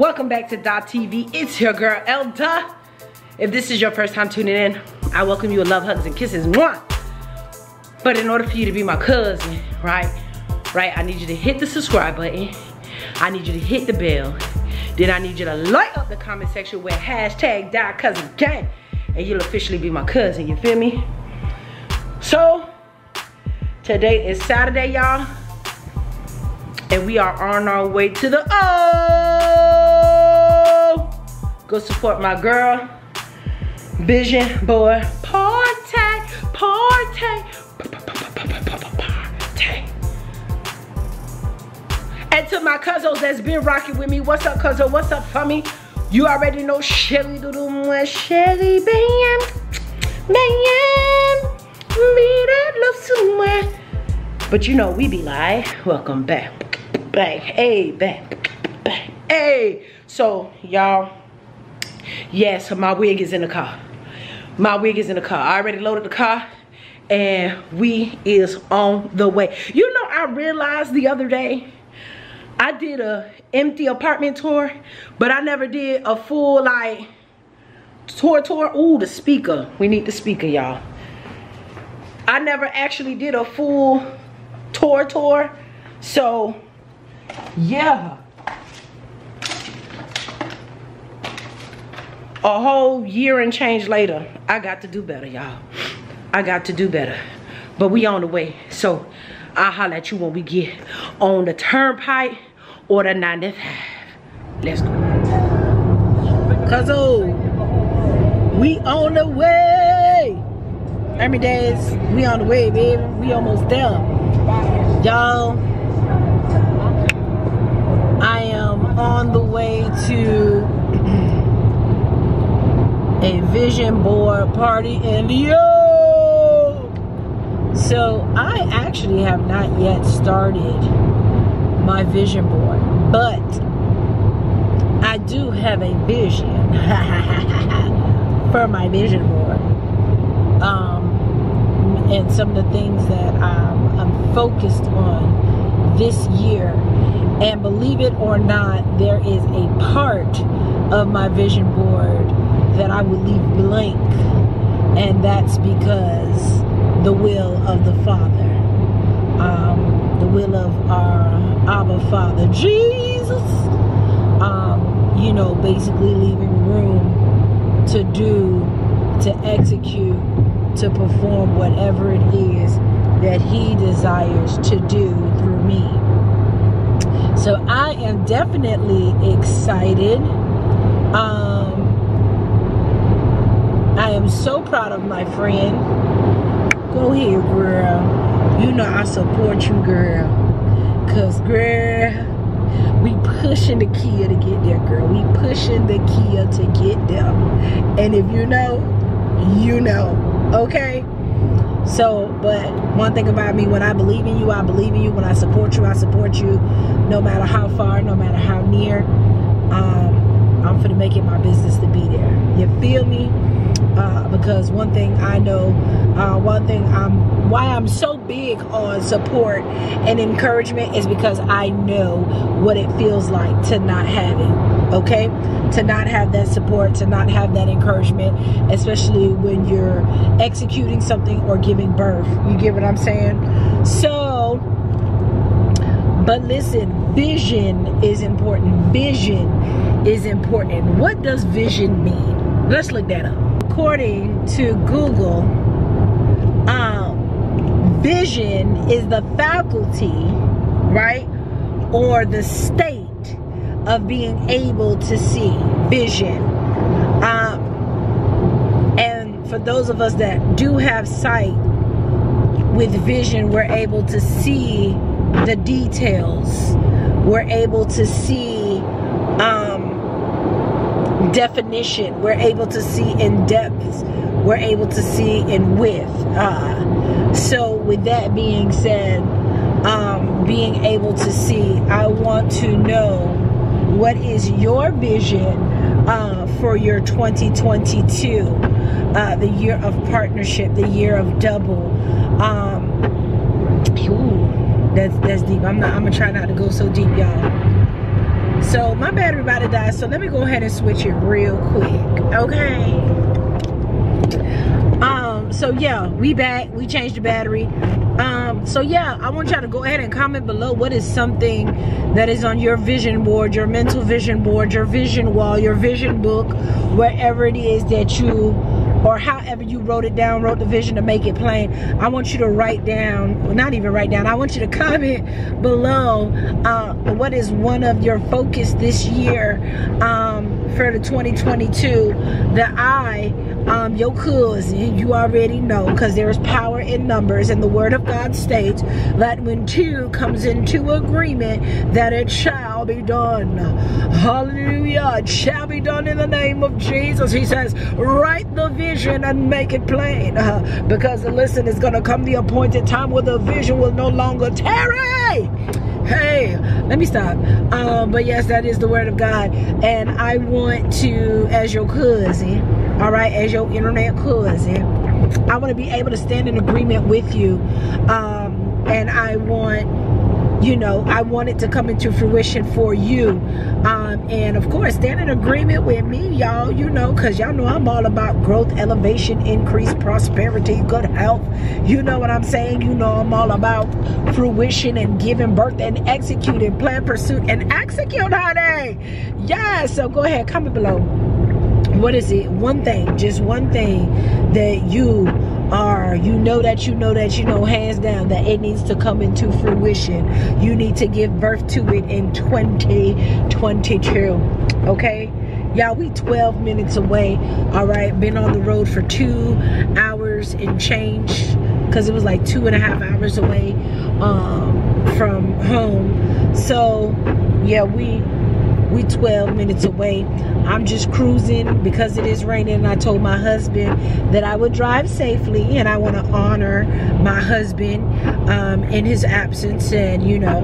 Welcome back to Dot TV. It's your girl Elda. If this is your first time tuning in, I welcome you with love, hugs, and kisses. One. But in order for you to be my cousin, right, right, I need you to hit the subscribe button. I need you to hit the bell. Then I need you to light up the comment section with hashtag Dot Cousin Gang, and you'll officially be my cousin. You feel me? So today is Saturday, y'all, and we are on our way to the O. Go support my girl, Vision Boy Party, party, party. And to my cousins that's been rocking with me, what's up, cousin? What's up for? You already know Shelly Doodle Moi, Shelly Bam, Bam, be that love somewhere. But you know, we be like, welcome back, back, hey, back, back, hey. So, y'all, yes, my wig is in the car. My wig is in the car. I already loaded the car and we is on the way. You know, I realized the other day, I did a empty apartment tour, but I never did a full like tour tour. Ooh, the speaker. We need the speaker, y'all. I never actually did a full tour tour. So, yeah. A whole year and change later, I got to do better, y'all. I got to do better. But we on the way. So, I'll holler at you when we get on the turnpike or the 95. Let's go. Cause oh, we on the way. Every days, we on the way, baby. We almost there. Y'all, I am on the way to a vision board party in Leo. So I actually have not yet started my vision board, but I do have a vision for my vision board. Um, and some of the things that I'm, I'm focused on this year. And believe it or not, there is a part of my vision board that I would leave blank. And that's because the will of the Father. Um, the will of our Abba Father, Jesus. Um, you know, basically leaving room to do, to execute, to perform whatever it is that He desires to do through me. So I am definitely excited. Um, am so proud of my friend. Go ahead, girl. You know I support you, girl. Cause girl, we pushing the Kia to get there, girl. We pushing the Kia to get there. And if you know, you know. Okay? So, but one thing about me, when I believe in you, I believe in you. When I support you, I support you. No matter how far, no matter how near. Um, I'm gonna make it my business to be there. You feel me? Uh, because one thing I know, uh, one thing I'm, why I'm so big on support and encouragement is because I know what it feels like to not have it, okay? To not have that support, to not have that encouragement, especially when you're executing something or giving birth. You get what I'm saying? So, but listen, vision is important. Vision is important. What does vision mean? Let's look that up according to Google, um, vision is the faculty, right, or the state of being able to see. Vision. Um, and for those of us that do have sight, with vision, we're able to see the details. We're able to see um, definition. We're able to see in depth. We're able to see in width. Uh, so with that being said, um, being able to see, I want to know what is your vision uh, for your 2022, uh, the year of partnership, the year of double. Um, ooh, that's that's deep. I'm not. I'm gonna try not to go so deep, y'all. So my battery about to die. So let me go ahead and switch it real quick. Okay. Um, so yeah, we back. We changed the battery. Um, so yeah, I want y'all to go ahead and comment below what is something that is on your vision board, your mental vision board, your vision wall, your vision book, wherever it is that you or however you wrote it down, wrote the vision to make it plain. I want you to write down, well, not even write down, I want you to comment below uh, what is one of your focus this year um, for the 2022 that I um, your cousin, you already know, because there's power in numbers, and the Word of God states that when two comes into agreement, that it shall be done. Hallelujah. It shall be done in the name of Jesus. He says, write the vision and make it plain. Uh, because, listen, it's going to come the appointed time where the vision will no longer tarry hey let me stop. Um but yes that is the word of god. And i want to as your cousin all right as your internet cousin i want to be able to stand in agreement with you. Um and i want you know i want it to come into fruition for you. Um, and of course stand in agreement with me y'all you know because y'all know i'm all about growth elevation increase prosperity good health. You know what i'm saying? You know i'm all about fruition and giving birth and executing plan pursuit and execute honey. Yeah so go ahead comment below. What is it? One thing just one thing that you are. You know that you know that you know hands down that it needs to come into fruition. You need to give birth to it in 2022 okay? Y'all we 12 minutes away all right? Been on the road for two hours and change because it was like two and a half hours away um, from home. So yeah we we 12 minutes away. I'm just cruising because it is raining and i told my husband that i would drive safely and i want to honor my husband um, in his absence and you know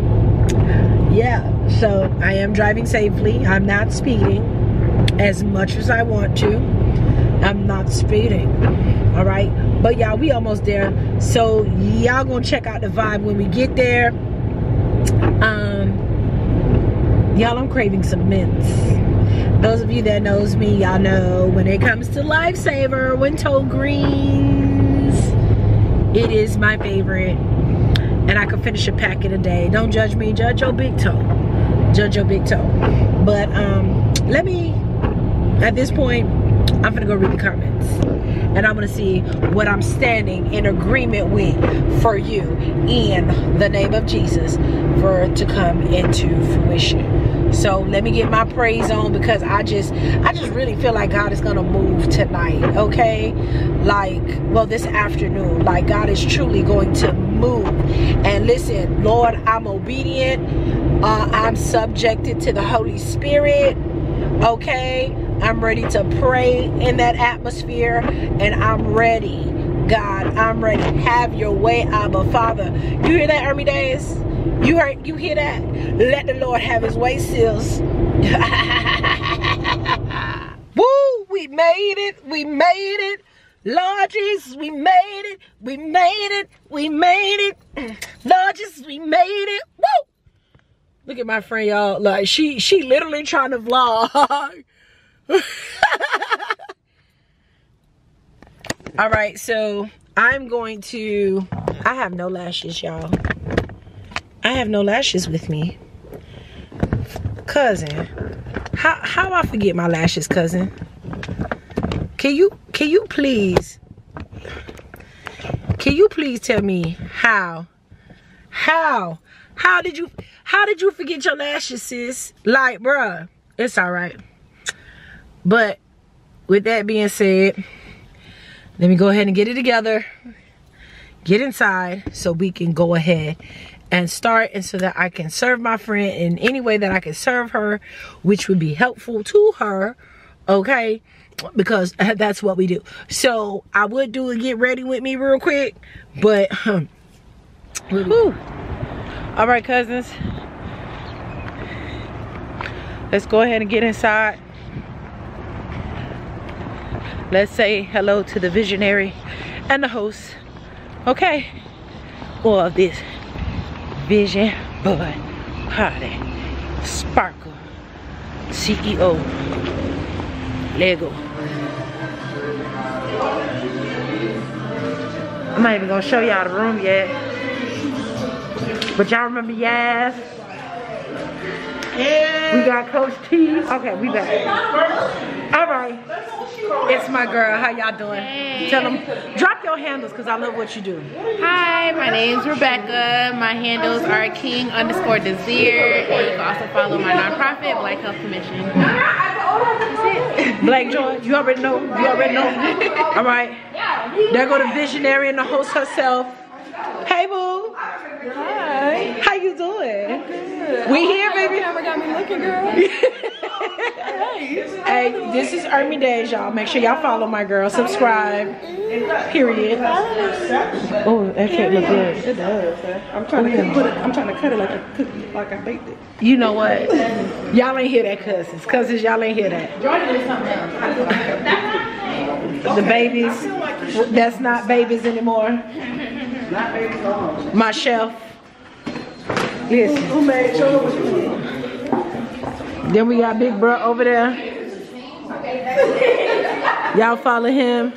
yeah so i am driving safely. I'm not speeding as much as i want to. I'm not speeding all right? But y'all we almost there. So y'all gonna check out the vibe when we get there. Um y'all i'm craving some mints. Those of you that knows me y'all know when it comes to lifesaver winter greens it is my favorite. And i can finish a pack in a day. Don't judge me. Judge your big toe. Judge your big toe. But um let me at this point i'm gonna go read the comments. And I'm gonna see what I'm standing in agreement with for you in the name of Jesus for to come into fruition. So let me get my praise on because I just I just really feel like God is gonna move tonight, okay? Like, well, this afternoon, like God is truly going to move. And listen, Lord, I'm obedient. Uh, I'm subjected to the Holy Spirit, okay? I'm ready to pray in that atmosphere and I'm ready. God, I'm ready. Have your way, Abba Father. You hear that, Irmee Daze? You heard you hear that? Let the Lord have his way, sis. Woo! We made it. We made it. Lord Jesus, we made it. We made it. We made it. Lord Jesus, we made it. Woo! Look at my friend, y'all. Like she she literally trying to vlog. All right, so I'm going to, I have no lashes, y'all. Have no lashes with me. Cousin, how, how I forget my lashes, cousin? Can you, can you please, can you please tell me how, how, how did you, how did you forget your lashes, sis? Like, bruh, it's all right. But with that being said, let me go ahead and get it together. Get inside so we can go ahead and start and so that I can serve my friend in any way that I can serve her, which would be helpful to her, okay? Because that's what we do. So I would do a get ready with me real quick, but um, all right, cousins. Let's go ahead and get inside let's say hello to the visionary and the host okay All of this vision bud party sparkle CEO. Lego. I'm not even gonna show y'all the room yet. But y'all remember Yaz? Yeah. We got Coach T. Okay, we back. All right. It's my girl. How y'all doing? Hey. Tell them, drop your handles because I love what you do. Hi, my name's Rebecca. My handles are king underscore desir. And you can also follow my nonprofit, Black Health Commission. Black Joy, you already know. You already know. All right. There go the visionary and the host herself. Hey, boo. Hi. How you doing? We oh, here, baby. Camera got me looking, girl. hey, this is Irmee Daze, y'all. Make sure y'all follow my girl. Subscribe. Period. Oh, that cake look good. It does. I'm trying to put it. I'm trying to cut it like a cookie, like I baked it. You know what? Y'all ain't hear that, cousins. Cousins, y'all ain't hear that. The babies. That's not babies anymore. Not baby. My chef. Listen. Then we got Big Bro over there. Y'all follow him.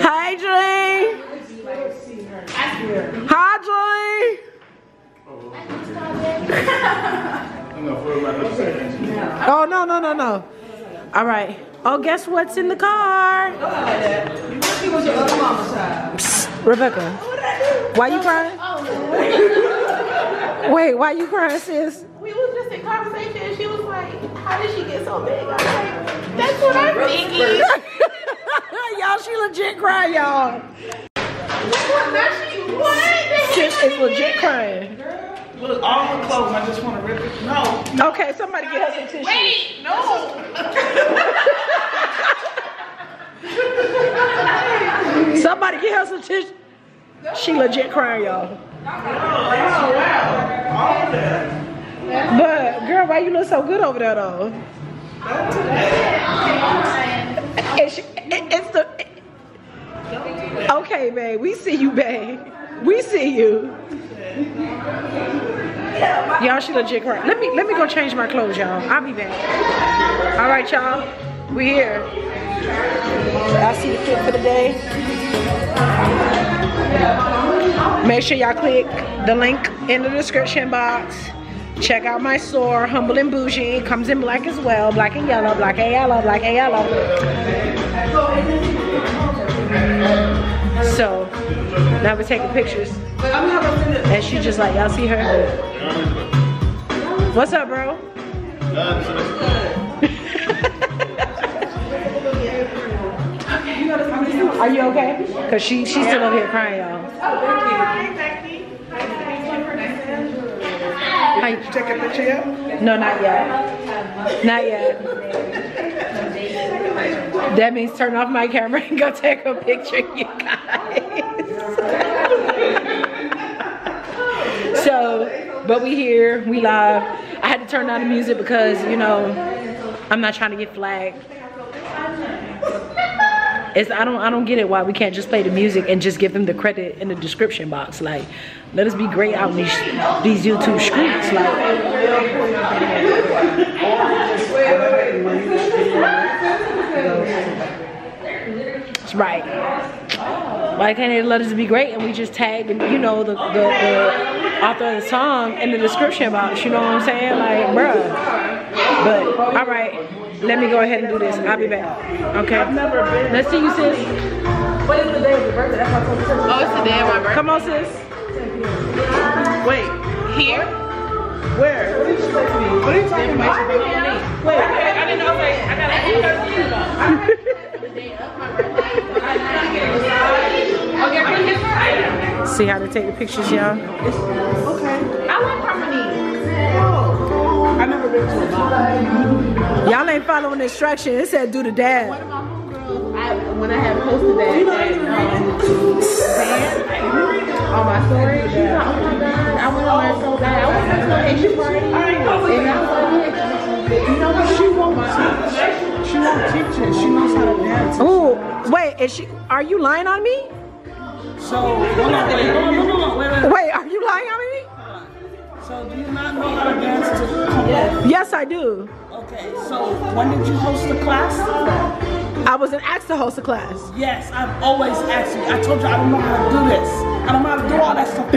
Hi, Dre. Hi, Dre. Oh, no, no, no, no. All right. Oh, guess what's in the car? Psst, Rebecca. Why you crying? Wait, why you crying, sis? We was just in conversation and she was like, how did she get so big? I was like, that's what I'm thinking. y'all, she legit crying, y'all. Now she, what? Sis is legit crying. Look, all her clothes. I just want to rip it. No. Okay, somebody get her some tissue. Wait, no. Somebody get her some tissue. She legit crying, y'all. But girl, why you look so good over there though? It's, it's the okay, babe. We see you, babe. We see you. Y'all, she legit crying. Let me let me go change my clothes, y'all. I'll be back. All right, y'all. We here. Y'all see the fit for the day. Make sure y'all click the link in the description box. Check out my store, Humble and Bougie. Comes in black as well. Black and yellow, black and yellow, black and yellow. So, now we're taking pictures. And she just like, y'all see her? What's up, bro? Are you okay? Cause she she's still over here crying, y'all. Oh, Hi. Take a picture yet? No, not yet. Not yet. That means turn off my camera and go take a picture, you guys. so, but we here, we live. I had to turn down the music because, you know, I'm not trying to get flagged. It's, I don't I don't get it why we can't just play the music and just give them the credit in the description box. Like, let us be great out in these these YouTube streets. Like, right. Why can't they let us be great and we just tag you know the, the, the author of the song in the description box? You know what I'm saying? Like, bruh. But all right. Let me go ahead and do this. I'll be back. Okay. Let's see you, sis. What is the day of your birthday? That's my birthday. Oh, it's the day of my birthday. Come on, sis. Wait. Here? Where? What did you say to me? What are you talking about? Wait, I didn't know, like, I got a Okay, bring his item. See how to take the pictures, y'all. Okay. Y'all ain't following the instructions. It said do the dab. One of my homegirls, I, when I had posted that, that um, band on my story, she was like, oh my god, I want to learn so bad. I want to go to Asian party. And I was like. You know what? She won't teach. She won't teach it. She knows how to dance. Oh, wait, is she are you lying on me? So, hold on, wait, hold on, hold wait, wait. Wait, are you lying on me? So, do you not know how to dance to Yes. Yes, I do. Okay, so when did you host the class? I wasn't asked to host a class. Yes, I've always asked you. I told you I don't know how to do this. I don't know how to do all that stuff.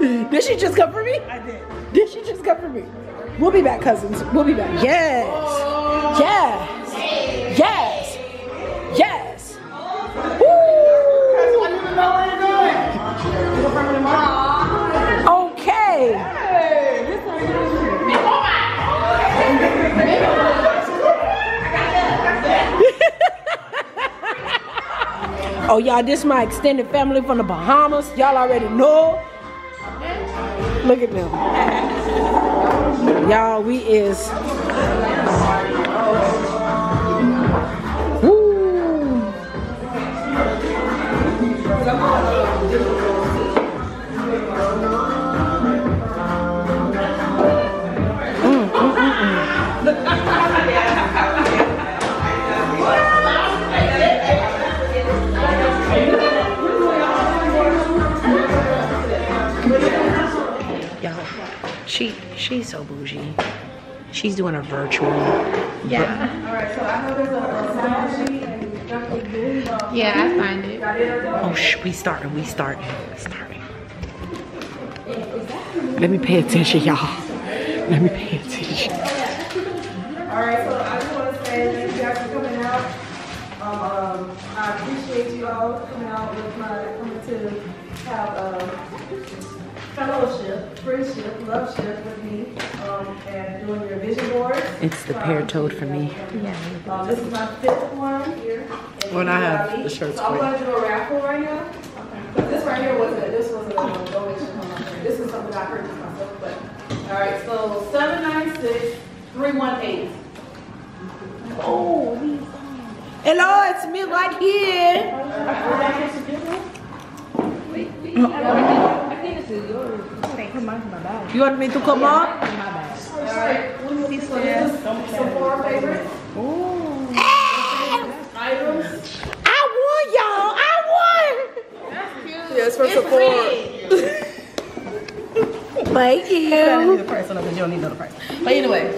Did she just come for me? I did. Did she just come for me? We'll be back, cousins. We'll be back. Yes. Yes. Oh, y'all, this my extended family from the Bahamas. Y'all already know. Look at them. Y'all, we is. She she's so bougie. She's doing a virtual. Yeah. All right. So I know there's a Yeah, I find it. Oh, shh, we starting, we starting, starting. Let me pay attention, y'all. Let me pay attention. All right, so I just want to say thank you guys for coming out. Um, I appreciate you all coming out with my, coming to have um, fellowship, friendship, loveship with me, um, and doing your vision board. It's the pear toad for me. Um, this is my fifth one here. in When I have the shirts So I'm for going to do a raffle right now. But this right here wasn't, this wasn't a donation from my friend. This is something I purchased myself, but, all right, so seven nine six three one eight. Oh. Hello, it's me right here. You want me to come up? All right, so this is Sephora favorite. Items. I won, y'all. I Yes, from Sephora. won. Thank I need you. the price on it, but you don't need to the price. But anyway,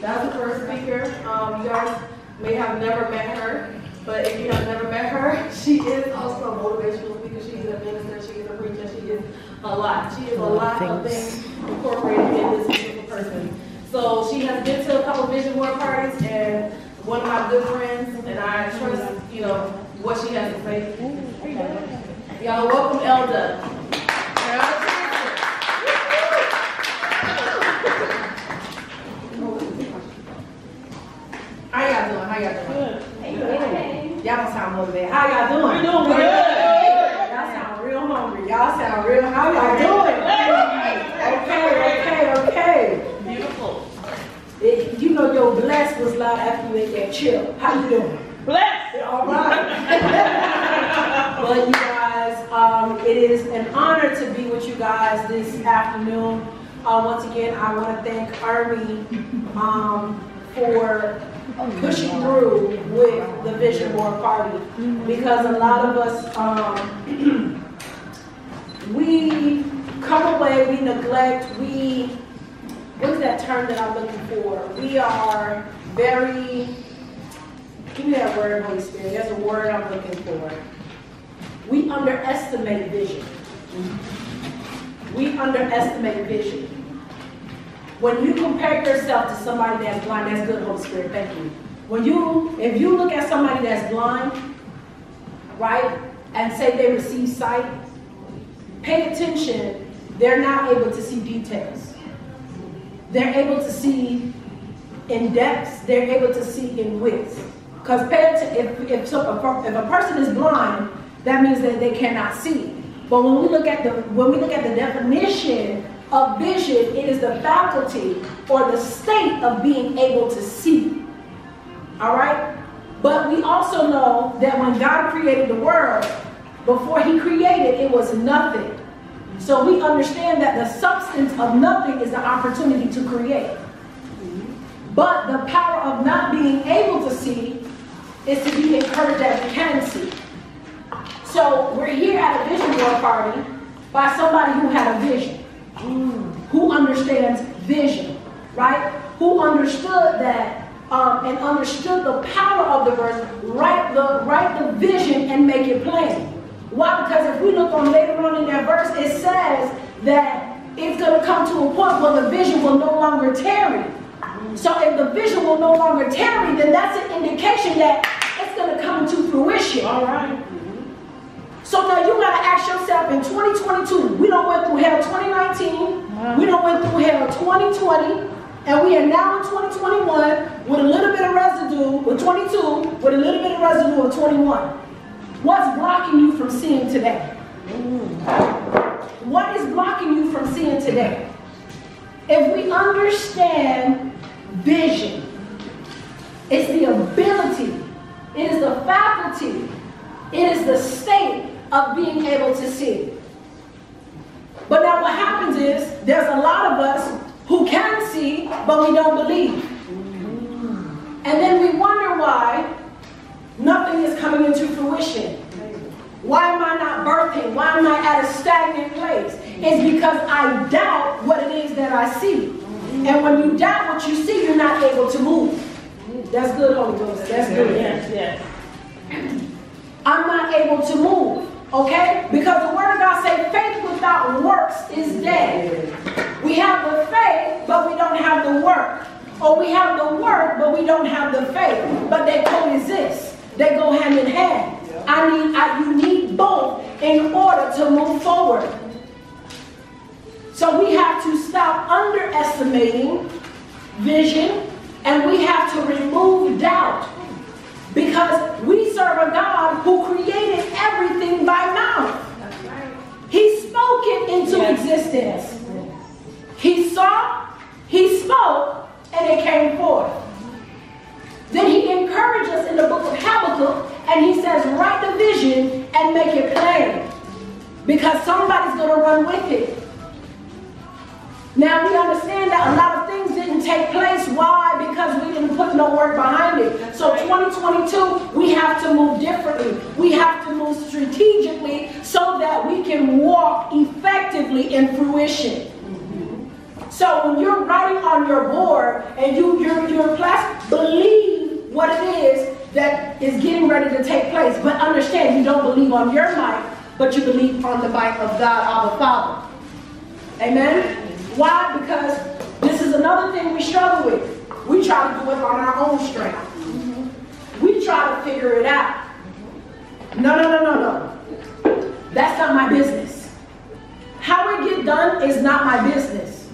That's the first speaker. Um, you guys may have never met her, but if you have never met her, she is also a motivational speaker. She's a minister, she is a preacher, she is a lot. She is a lot of things incorporated in this beautiful person. So she has been to a couple vision board parties and one of my good friends, and I trust, you know, what she has to say. Y'all welcome Elda. How y'all doing? How y'all doing? Y'all don't sound motivated. How y'all doing? We're doing good. Y'all sound real hungry. Y'all sound real. How y'all doing? Okay, okay, okay. Beautiful. you know your bless was loud after you ate that chip. How you doing? Bless. All right. well, you guys, um, it is an honor to be with you guys this afternoon. Uh, once again, I want to thank Irmee um, for pushing through with the Vision Board Party because a lot of us, um, we come away, we neglect, we, what's that term that I'm looking for? We are very, give me that word, Holy Spirit, there's a word I'm looking for. We underestimate vision. We underestimate vision. When you compare yourself to somebody that's blind, that's good, Holy Spirit, thank you. When you, if you look at somebody that's blind, right, and say they receive sight, pay attention, they're not able to see details. They're able to see in depth, they're able to see in width. Because if, if, if a person is blind, that means that they cannot see. But when we look at the when we look at the definition of vision, it is the faculty or the state of being able to see. All right? But we also know that when God created the world, before he created, it was nothing. So we understand that the substance of nothing is the opportunity to create. But the power of not being able to see is to be encouraged that we can see. So we're here at a vision board party by somebody who had a vision, who understands vision, right? Who understood that um, and understood the power of the verse, write the write the vision and make it plain. Why? Because if we look on later on in that verse, it says that it's going to come to a point where the vision will no longer tarry. So if the vision will no longer tarry, then that's an indication that it's going to come into fruition. All right. So now you got to ask yourself in 2022, we don't went through hell 2019, we don't went through hell 2020, and we are now in 2021 with a little bit of residue, with 22, with a little bit of residue of 21. What's blocking you from seeing today? What is blocking you from seeing today? If we understand vision, it's the ability, it is the faculty, it is the state of being able to see. But now what happens is there's a lot of us who can see, but we don't believe. And then we wonder why nothing is coming into fruition. Why am I not birthing? Why am I at a stagnant place? It's because I doubt what it is that I see. And when you doubt what you see, you're not able to move. That's good, Holy Ghost. That's good. Yes, yes. I'm not able to move. Okay? Because the word of God says faith without works is dead. We have the faith, but we don't have the work. Or we have the work, but we don't have the faith. But they coexist. They go hand in hand. I need I, you need both in order to move forward. So we have to stop underestimating vision and we have to remove doubt. Because we serve a God who created everything by mouth. He spoke it into existence. He saw, he spoke, and it came forth. Then he encouraged us in the book of Habakkuk, and he says, write the vision and make it plain. Because somebody's going to run with it. Now we understand that a lot of things didn't take place. Why? Because we didn't put no work behind it. So 2022, we have to move differently. We have to move strategically so that we can walk effectively in fruition. Mm-hmm. So when you're writing on your board and you you're you're class, believe what it is that is getting ready to take place. But understand you don't believe on your might, but you believe on the might of God, our Father. Amen? Why? Because is another thing we struggle with. We try to do it on our own strength. Mm-hmm. We try to figure it out. No, no, no, no, no. That's not my business. How it get done is not my business.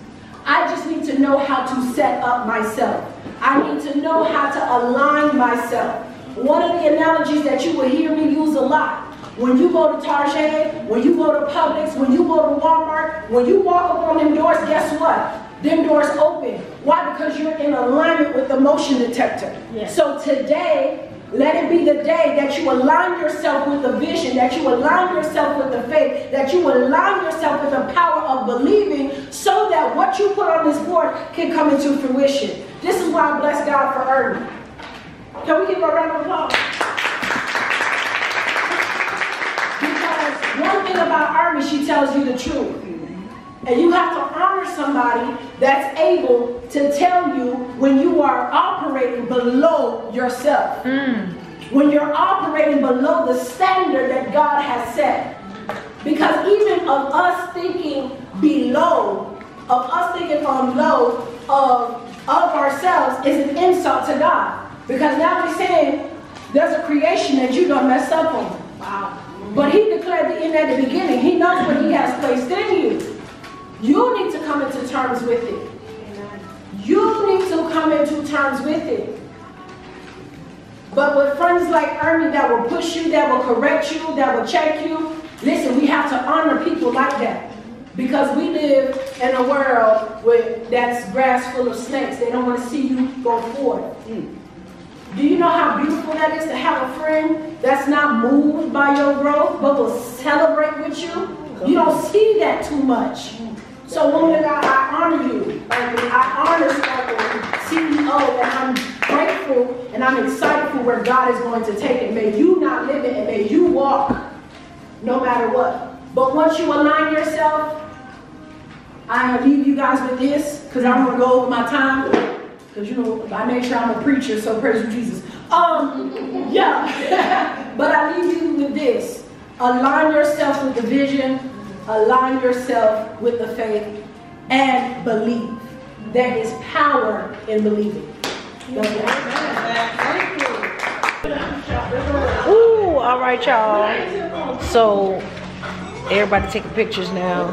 I just need to know how to set up myself. I need to know how to align myself. One of the analogies that you will hear me use a lot when you go to Target, when you go to Publix, when you go to Walmart, when you walk up on them doors, guess what? Them doors open. Why? Because you're in alignment with the motion detector. Yes. So today, let it be the day that you align yourself with the vision, that you align yourself with the faith, that you align yourself with the power of believing so that what you put on this board can come into fruition. This is why I bless God for Irmee. Can we give a round of applause? Because one thing about Irmee, she tells you the truth. And you have to honor somebody that's able to tell you when you are operating below yourself. Mm. When you're operating below the standard that God has set. Because even of us thinking below, of us thinking on low of, of ourselves is an insult to God. Because now we're saying there's a creation that you done mess up on. Wow. But he declared the end at the beginning. He knows what he has placed in you. You need to come into terms with it. You need to come into terms with it. But with friends like Irmee that will push you, that will correct you, that will check you, listen, we have to honor people like that. Because we live in a world where that's grass full of snakes. They don't want to see you go forward. Do you know how beautiful that is to have a friend that's not moved by your growth, but will celebrate with you? You don't see that too much. So, woman of God, I honor you. I honor Sparkle CEO, and I'm grateful and I'm excited for where God is going to take it. May you not live it, and may you walk no matter what. But once you align yourself, I leave you guys with this because I'm going to go over my time. Because you know, I make sure I'm a preacher, so praise you, Jesus. Um, yeah. but I leave you with this. Align yourself with the vision, align yourself with the faith, and believe. There is power in believing. Ooh, all right, y'all. So everybody taking pictures now.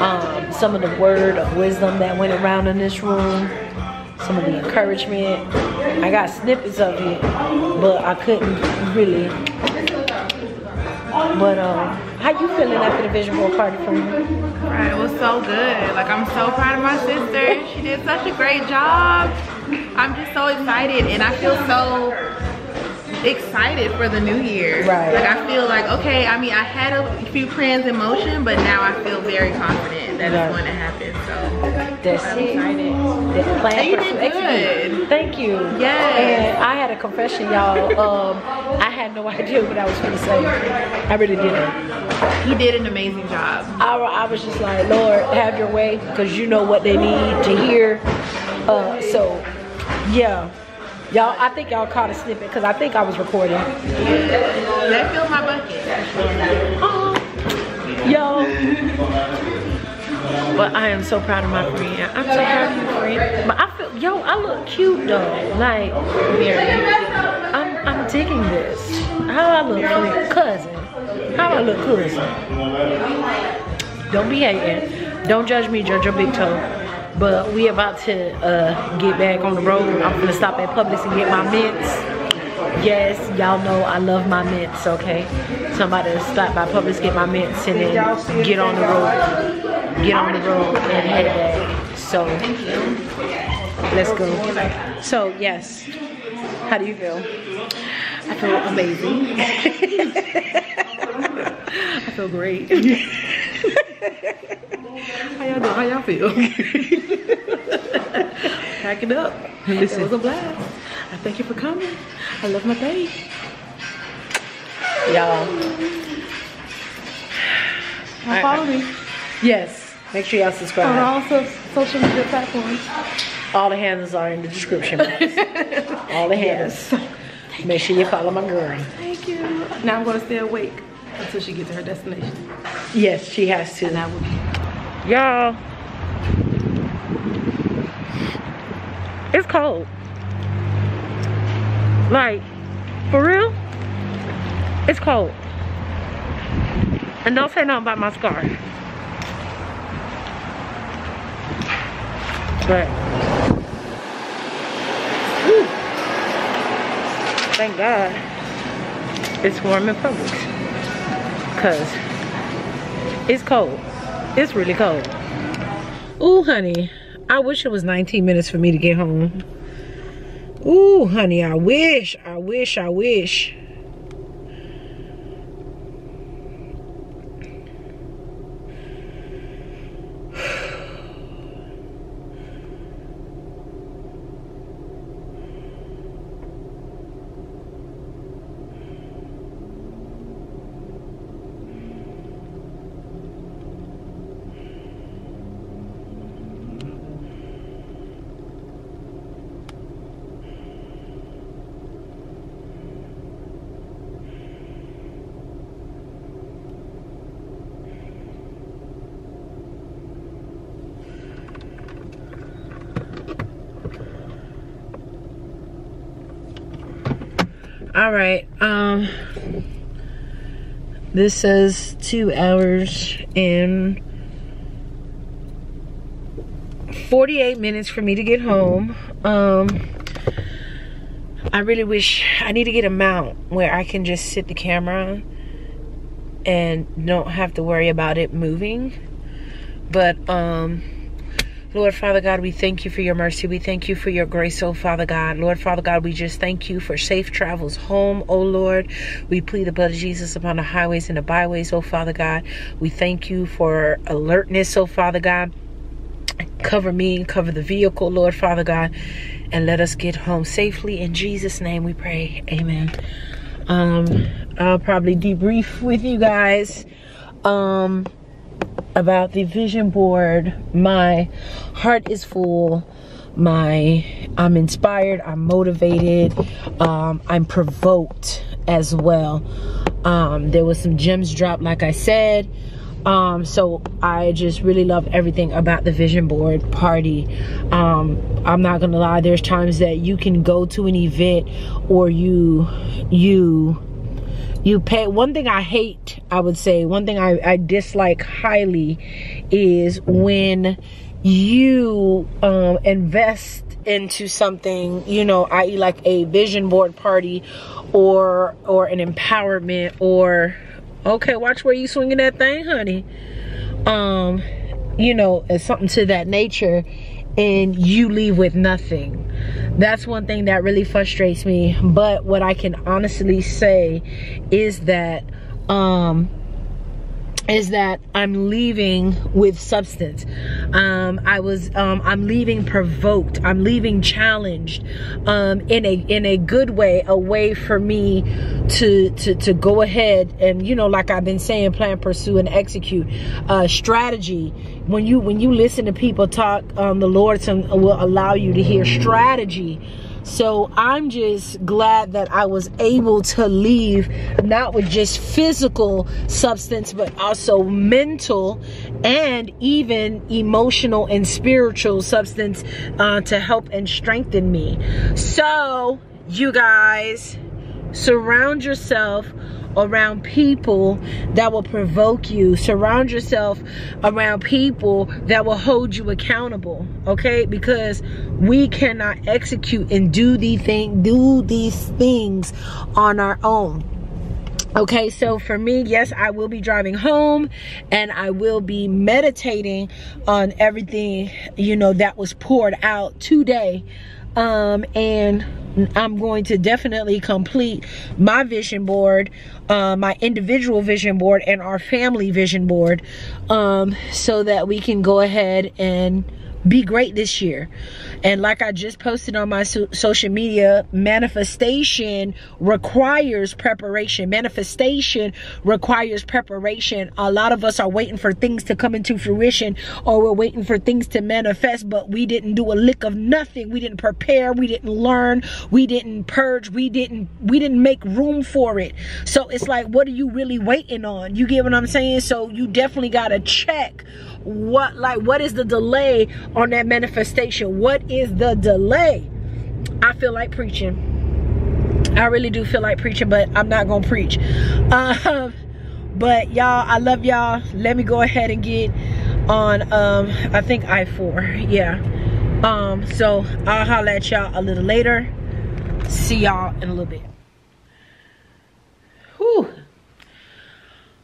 Um, some of the word of wisdom that went around in this room. Some of the encouragement. I got snippets of it, but I couldn't really. But um, how you feeling after the vision board party from Right, it was so good. Like I'm so proud of my sister. She did such a great job. I'm just so excited and I feel so excited for the new year. Right. Like I feel like, okay, I mean I had a few plans in motion, but now I feel very confident that Right. it's going to happen. So That's I'm it. excited. Plan And you for did good. Thank you. Yeah. And I had a confession, y'all. Um, I had no idea what I was going to say. I really didn't. He did an amazing job. I, I was just like, Lord, have your way, because you know what they need to hear. Uh, so, yeah. Y'all, I think y'all caught a snippet, because I think I was recording. That filled my bucket. Uh-huh. Yo. But I am so proud of my friend. I'm so proud of you, friend. But I feel, yo, I look cute though. Like, I'm, I'm digging this. How I look, cousin? How I look, cousin? Don't be hating. Don't judge me, judge your big toe. But we about to uh, get back on the road. I'm gonna stop at Publix and get my mints. Yes, y'all know I love my mints, okay? Somebody stop by Publix, get my mints, and then get on the road. Get on the road and head back. So, let's go. So, yes. How do you feel? I feel amazing. I feel great. How y'all doing? How y'all feel? Pack it up. Listen. It was a blast. I thank you for coming. I love my baby. Y'all. Follow me Yes. Make sure y'all subscribe. on all so- social media platforms. All the handles are in the description box. All the handles. Make sure you follow my girl. Thank you. Now I'm gonna stay awake until she gets to her destination. Yes, she has to. And I will. Y'all. It's cold. Like, for real? It's cold. And don't say nothing about my scarf. But, thank God it's warm in Publix. Cause it's cold. It's really cold. Ooh, honey. I wish it was 19 minutes for me to get home. Ooh, honey, I wish, I wish, I wish. All right. Um this says 2 hours and 48 minutes for me to get home. Um I really wish I need to get a mount where I can just sit the camera and don't have to worry about it moving. But um Lord Father God, we thank you for your mercy. We thank you for your grace, oh Father God. Lord Father God, we just thank you for safe travels home, oh Lord. We plead the blood of Jesus upon the highways and the byways, oh Father God. We thank you for alertness, oh Father God. Cover me, and cover the vehicle, Lord Father God, and let us get home safely. In Jesus' name we pray. Amen. Um, I'll probably debrief with you guys. Um about the vision board. My heart is full. My I'm inspired, I'm motivated, um, I'm provoked as well. Um, there was some gems dropped, like I said. Um, so I just really love everything about the vision board party. Um, I'm not gonna lie, there's times that you can go to an event or you you you pay one thing I hate, I would say, one thing I, I dislike highly is when you um, invest into something, you know, i.e. like a vision board party or or an empowerment or okay, watch where you swinging that thing, honey. Um, you know, something to that nature and you leave with nothing. That's one thing that really frustrates me. But what I can honestly say is that um is that I'm leaving with substance. Um, I was, um, I'm leaving provoked. I'm leaving challenged, um, in a, in a good way, a way for me to, to, to go ahead and, you know, like I've been saying, plan, pursue, and execute, uh, strategy. When you, when you listen to people talk, um, the Lord some, will allow you to hear strategy so I'm just glad that I was able to leave not with just physical substance, but also mental and even emotional and spiritual substance uh, to help and strengthen me. So, you guys, surround yourself around people that will provoke you. Surround yourself around people that will hold you accountable, okay? Because we cannot execute and do these thing, do these things on our own. Okay, so for me, yes, I will be driving home and I will be meditating on everything, you know, that was poured out today. Um, and I'm going to definitely complete my vision board, uh, my individual vision board, and our family vision board um, so that we can go ahead and be great this year. And like I just posted on my so social media, manifestation requires preparation. Manifestation requires preparation. A lot of us are waiting for things to come into fruition or we're waiting for things to manifest, but we didn't do a lick of nothing. We didn't prepare, we didn't learn, we didn't purge, we didn't we didn't make room for it. So it's like what are you really waiting on? You get what I'm saying? So you definitely got to check what like what is the delay on that manifestation? What is the delay? I feel like preaching. I really do feel like preaching but i'm not gonna preach. Um but y'all i love y'all. Let me go ahead and get on um i think i4 yeah. Um so i'll holler at y'all a little later. See y'all in a little bit. Whew.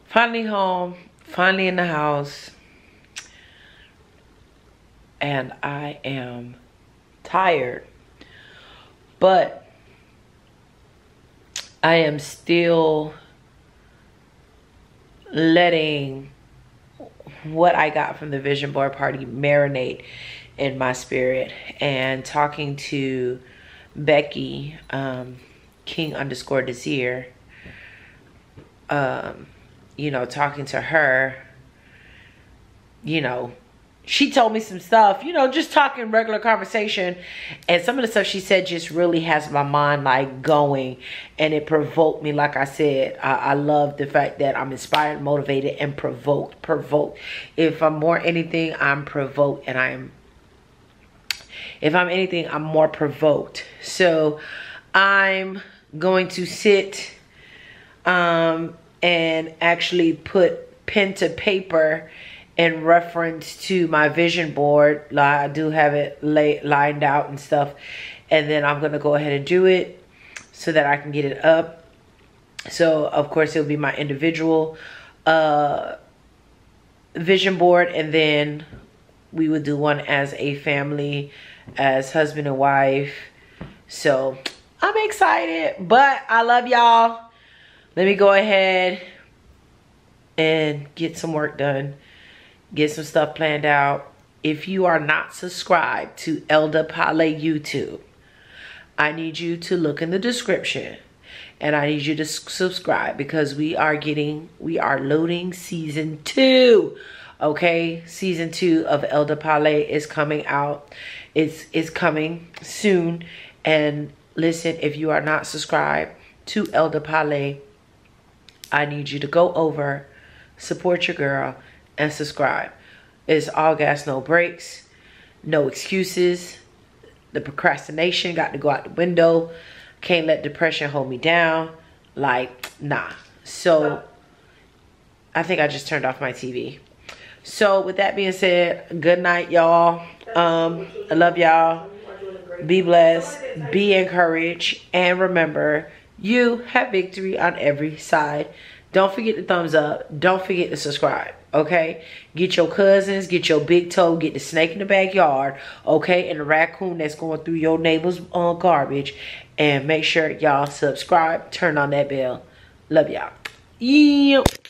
finally home. Finally in the house and I am tired. But I am still letting what I got from the vision board party marinate in my spirit and talking to Becky, um, King underscore Desir, um, you know, talking to her, you know, she told me some stuff, you know, just talking regular conversation. And some of the stuff she said just really has my mind like going and it provoked me. Like I said, I, I love the fact that I'm inspired, motivated, and provoked. Provoked. If I'm more anything, I'm provoked and I'm, if I'm anything, I'm more provoked. So I'm going to sit um, and actually put pen to paper in reference to my vision board. I do have it lay, lined out and stuff. And then I'm going to go ahead and do it so that I can get it up. So, of course, it'll be my individual uh, vision board. And then we would do one as a family, as husband and wife. So, I'm excited. But I love y'all. Let me go ahead and get some work done get some stuff planned out. If you are not subscribed to Elder Pale YouTube, I need you to look in the description and I need you to subscribe because we are getting, we are loading season two Okay, season two of Elder Palais is coming out. It's it's coming soon. And listen, if you are not subscribed to Elder Palais, I need you to go over, support your girl, and subscribe. It's all gas, no breaks, no excuses. The procrastination got to go out the window. Can't let depression hold me down. Like, nah. So, I think I just turned off my TV. So, with that being said, good night, y'all. Um, I love y'all. Be blessed. Be encouraged. And remember, you have victory on every side. Don't forget the thumbs up. Don't forget to subscribe. Okay? Get your cousins, get your big toe, get the snake in the backyard, okay? And the raccoon that's going through your neighbor's uh, garbage. And make sure y'all subscribe. Turn on that bell. Love y'all. Yep.